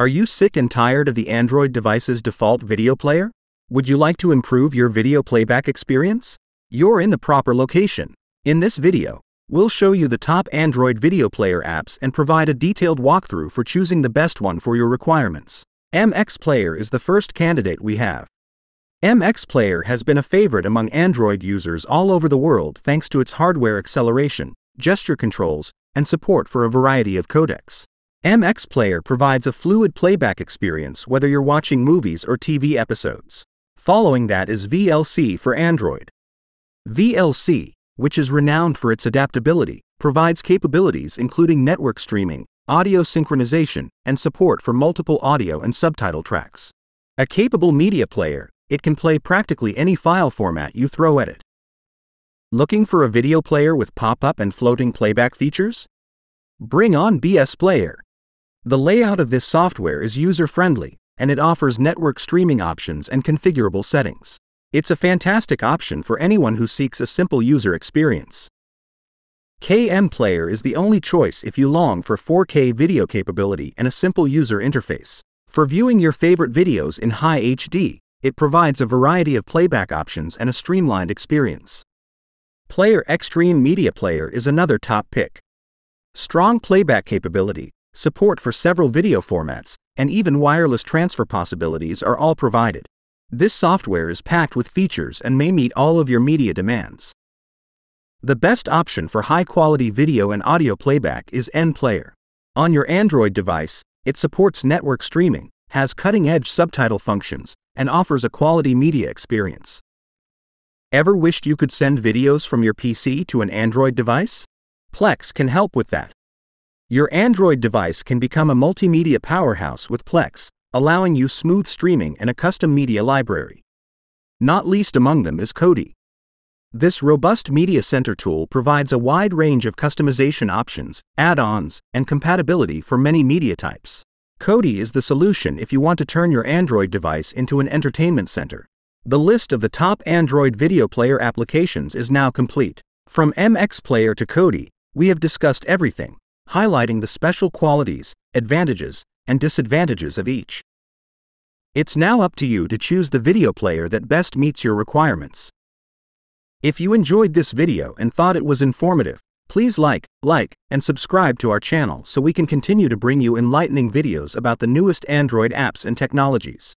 Are you sick and tired of the Android device's default video player? Would you like to improve your video playback experience? You're in the proper location. In this video, we'll show you the top Android video player apps and provide a detailed walkthrough for choosing the best one for your requirements. MX Player is the first candidate we have. MX Player has been a favorite among Android users all over the world thanks to its hardware acceleration, gesture controls, and support for a variety of codecs. MX Player provides a fluid playback experience whether you're watching movies or TV episodes. Following that is VLC for Android. VLC, which is renowned for its adaptability, provides capabilities including network streaming, audio synchronization, and support for multiple audio and subtitle tracks. A capable media player, it can play practically any file format you throw at it. Looking for a video player with pop-up and floating playback features? Bring on BS Player. The layout of this software is user-friendly, and it offers network streaming options and configurable settings. It's a fantastic option for anyone who seeks a simple user experience. KM Player is the only choice if you long for 4K video capability and a simple user interface. For viewing your favorite videos in high HD, it provides a variety of playback options and a streamlined experience. PlayerXtreme Media Player is another top pick. Strong playback capability, Support for several video formats, and even wireless transfer possibilities are all provided. This software is packed with features and may meet all of your media demands. The best option for high-quality video and audio playback is nPlayer. On your Android device, it supports network streaming, has cutting-edge subtitle functions, and offers a quality media experience. Ever wished you could send videos from your PC to an Android device? Plex can help with that. Your Android device can become a multimedia powerhouse with Plex, allowing you smooth streaming and a custom media library. Not least among them is Kodi. This robust media center tool provides a wide range of customization options, add-ons, and compatibility for many media types. Kodi is the solution if you want to turn your Android device into an entertainment center. The list of the top Android video player applications is now complete. From MX Player to Kodi, we have discussed everything, highlighting the special qualities, advantages, and disadvantages of each. It's now up to you to choose the video player that best meets your requirements. If you enjoyed this video and thought it was informative, please like, like, and subscribe to our channel so we can continue to bring you enlightening videos about the newest Android apps and technologies.